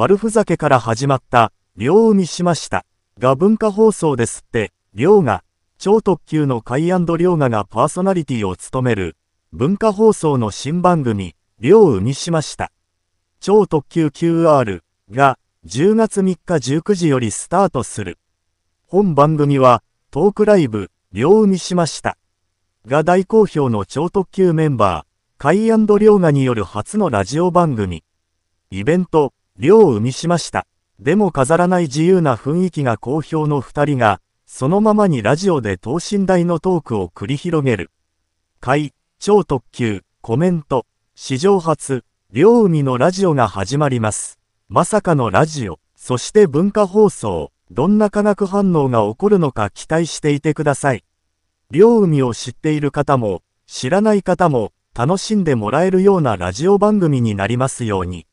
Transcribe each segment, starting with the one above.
悪ふざけから始まった、両海しました。が文化放送ですって、両が、超特急のカイ両ががパーソナリティを務める、文化放送の新番組、両海しました。超特急 QR が10月3日19時よりスタートする。本番組はトークライブ、両海しました。が大好評の超特急メンバー、カイ両がによる初のラジオ番組。イベント、両海しました。でも飾らない自由な雰囲気が好評の二人が、そのままにラジオで等身大のトークを繰り広げる。海、超特急、コメント、史上初、両海のラジオが始まります。まさかのラジオ、そして文化放送、どんな化学反応が起こるのか期待していてください。両海を知っている方も、知らない方も、楽しんでもらえるようなラジオ番組になりますように。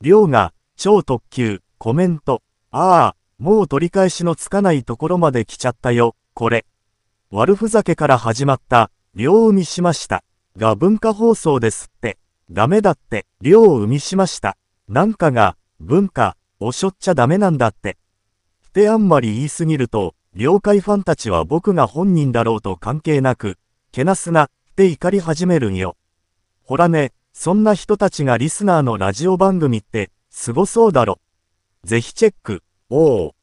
両が、超特急、コメント、ああ、もう取り返しのつかないところまで来ちゃったよ、これ。悪ふざけから始まった、両海しました。が文化放送ですって。ダメだって、両海しました。なんかが、文化、をしょっちゃダメなんだって。ってあんまり言いすぎると、了解ファンたちは僕が本人だろうと関係なく、けなすな、って怒り始めるんよ。ほらね、そんな人たちがリスナーのラジオ番組って、すごそうだろ。ぜひチェック、おお。